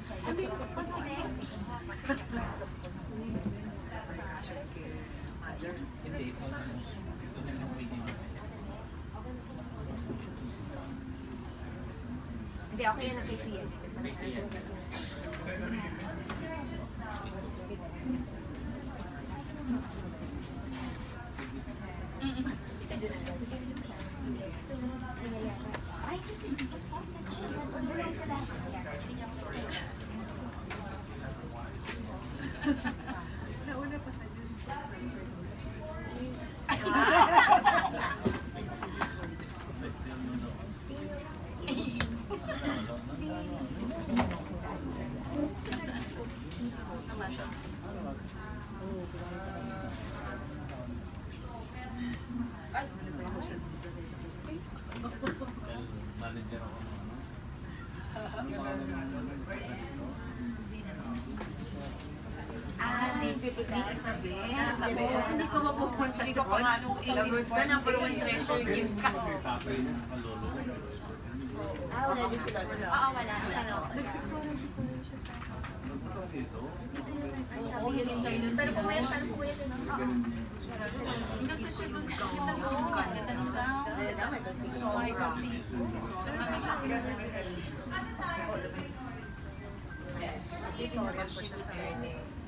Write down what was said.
Hindi, okay yan ang KCN. Ay, kasi Nauna Manager ako ano. Ano pangalan ng ano? Di, di ka sabi. Sabi. Kasi hindi ko mapupunta Hindi ko pa Lagot ka pero one treasure gift ka. Ah, wala din si Lolo. Oo, wala. Ano? Ano ba dito? Oo, yun yung tayo nun Pero si pumayat, Boss. parang pumayat yun. Oo. Isip ko yung gawin ka na. Ayun na, may kasi. Sobra. Ito, Duterte. Tinabas siya.